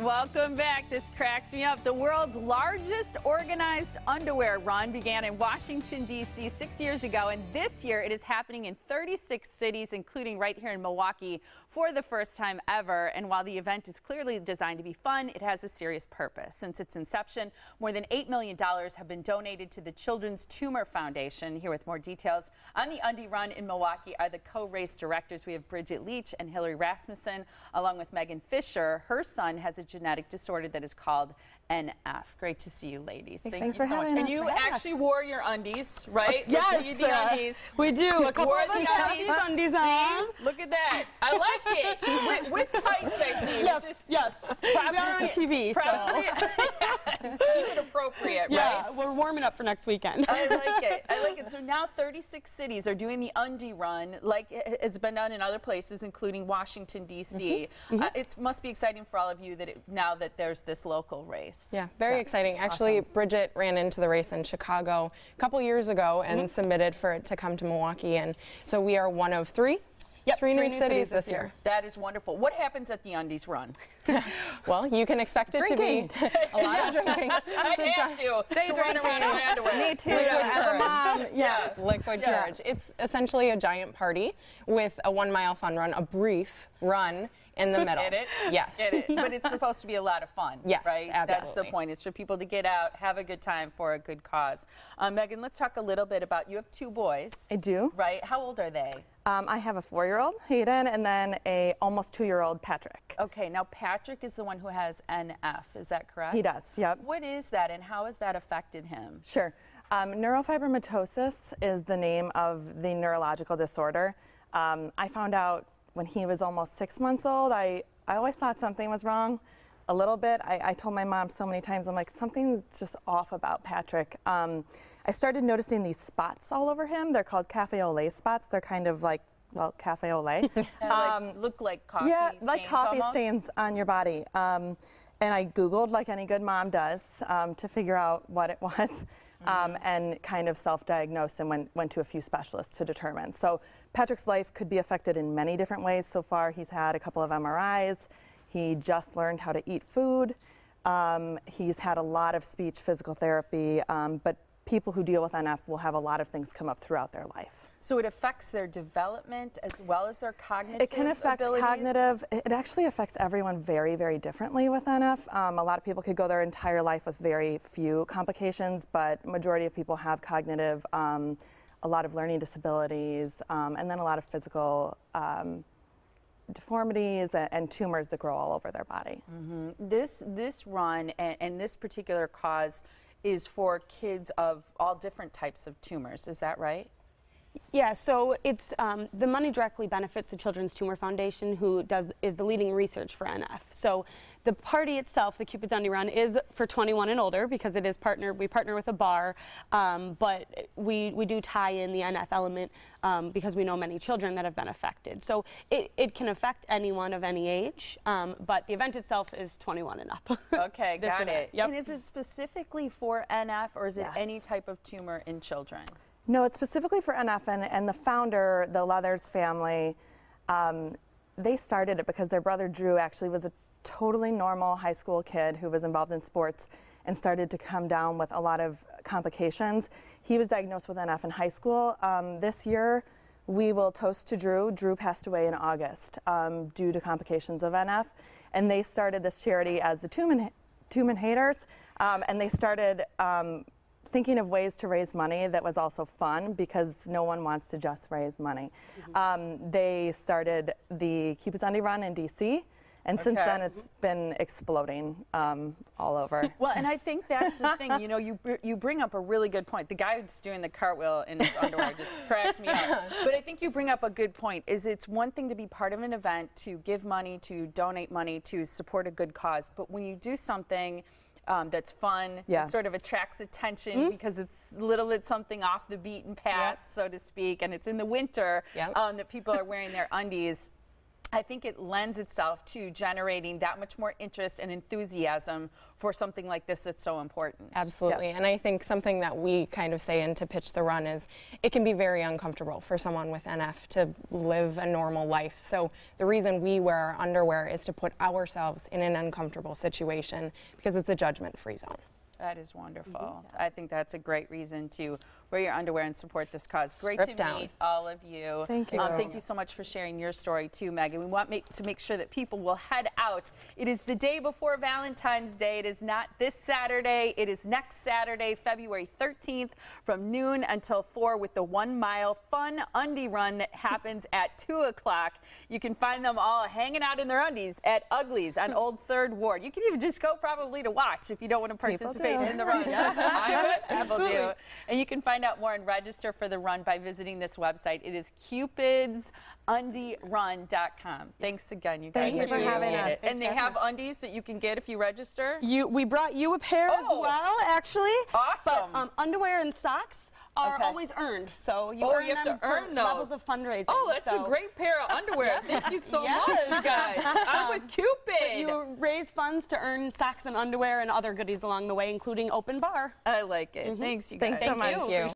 Welcome back. This cracks me up. The world's largest organized underwear run began in Washington, D.C. six years ago, and this year it is happening in 36 cities, including right here in Milwaukee, for the first time ever. And while the event is clearly designed to be fun, it has a serious purpose. Since its inception, more than $8 million have been donated to the Children's Tumor Foundation. Here with more details on the Undie Run in Milwaukee are the co-race directors. We have Bridget Leech and Hilary Rasmussen, along with Megan Fisher. Her son has a genetic disorder that is called NF. Great to see you, ladies. Thanks, Thank Thanks you for so having much. us. And you Yes. actually wore your undies, right? Yes, Let's the uh, undies. we do. A couple Wore of us the have undies. these undies on. See? Look at that. I like it. With, with tights, I see. Yes, Which is yes. We are on TV, so. Probably, keep it appropriate, Yeah, right? we're warming up for next weekend. I like it. I like it. So now 36 cities are doing the undie run, like it- it's been done in other places, including Washington D.C. Mm-hmm. Uh, it must be exciting for all of you that it, now that there's this local race. Yeah, very exciting. Actually, Bridget ran into the race in Chicago a couple years ago and submitted for it to come to Milwaukee, and so we are one of three. Yep, three, three new new cities, cities this this year. year. That is wonderful. What happens at the undies run? Well, you can expect it Drinking. to be a lot of drinking. I It's have to. Day to run around in drinking. underwear. Me too. Liquid As a courage. mom, yes. Liquid Yes. courage. It's essentially a giant party with a one mile fun run, a brief run in the middle. Get it? Yes. Get it? But it's supposed to be a lot of fun. Yes, Right? Absolutely. That's the point, is for people to get out, have a good time for a good cause. Uh, Megan, let's talk a little bit about you have two boys. I do. Right? How old are they? Um, I have a four-year-old, Hayden, and then a almost two-year-old Patrick. Okay, now Patrick is the one who has NF, is that correct? He does, yep. What is that and how has that affected him? Sure. Um, neurofibromatosis is the name of the neurological disorder. Um, I found out when he was almost six months old. I, I always thought something was wrong a little bit. I, I told my mom so many times, I'm like, something's just off about Patrick. Um, I started noticing these spots all over him. They're called cafe au lait spots. They're kind of like, well, cafe au lait. like, look like coffee yeah, like stains coffee almost? stains on your body. Um, and I Googled, like any good mom does, um, to figure out what it was um, and kind of self diagnosed and went, went to a few specialists to determine. So Patrick's life could be affected in many different ways. So far, he's had a couple of MRIs. He just learned how to eat food. Um, he's had a lot of speech physical therapy, um, but people who deal with NF will have a lot of things come up throughout their life. So it affects their development as well as their cognitive It can affect abilities? cognitive. It actually affects everyone very, very differently with NF. Um, a lot of people could go their entire life with very few complications, but majority of people have cognitive, um, a lot of learning disabilities, um, and then a lot of physical um, deformities and, tumors that grow all over their body. This this run and, and this particular cause is for kids of all different types of tumors. Is that right? Yeah, so it's um, the money directly benefits the Children's Tumor Foundation, who does is the leading research for NF. So the party itself, the Cupid's Undie Run, is for 21 and older because it is partnered. We partner with a bar, um, but we we do tie in the NF element um, because we know many children that have been affected. So it, it can affect anyone of any age, um, but the event itself is 21 and up. Okay, got event, it. Yep. And is it specifically for NF or is it Yes. any type of tumor in children? No, it's specifically for NF, and, the founder, the Leathers family, um, they started it because their brother Drew actually was a totally normal high school kid who was involved in sports and started to come down with a lot of complications. He was diagnosed with NF in high school. Um, this year, we will toast to Drew. Drew passed away in August um, due to complications of NF, and they started this charity as the Tumor, Tumor Haters, um, and they started. Thinking of ways to raise money that was also fun because no one wants to just raise money. Um, they started the Cupid's Undie Run in DC, and since then it's been exploding um, all over. Well, and I think that's the thing. You know, you br- you bring up a really good point. The guy who's doing the cartwheel in his underwear just cracks me up. But I think you bring up a good point. Is it's one thing to be part of an event, to give money, to donate money, to support a good cause. But when you do something um, that's fun, Yeah. that sort of attracts attention because it's a little bit something off the beaten path, so to speak, and it's in the winter Yep. um, that people are wearing their undies I think it lends itself to generating that much more interest and enthusiasm for something like this that's so important. Absolutely. And I think something that we kind of say in to pitch the run is it can be very uncomfortable for someone with NF to live a normal life. So the reason we wear our underwear is to put ourselves in an uncomfortable situation because it's a judgment free zone. That is wonderful. Mm-hmm. I think that's a great reason to wear your underwear and support this cause. Great Strip to down. meet all of you. Thank you. Um, thank you so much for sharing your story too, Megan. We want make, to make sure that people will head out. It is the day before Valentine's Day. It is not this Saturday. It is next Saturday, February 13th, from noon until 4 with the one mile fun undie run that happens at 2 o'clock. You can find them all hanging out in their undies at Uglies on Old Third Ward. You can even just go probably to watch if you don't want to participate in the run. I would. People do. And you can find out more and register for the run by visiting this website. It is cupidsundierun.com. Thanks again, you guys. Thank you for Appreciate having it. us. And they have undies that you can get if you register. You, we brought you a pair Oh. as well, actually. Awesome. But um, underwear and socks are Okay. always earned, so you Oh, earn you have them to earn for those. levels of fundraising. Oh, that's so a great pair of underwear. Thank you so Yes. much, you guys. I'm with Cupid. You raise funds to earn socks and underwear and other goodies along the way, including open bar. I like it. Thanks, you guys. Thanks so much. Thank you.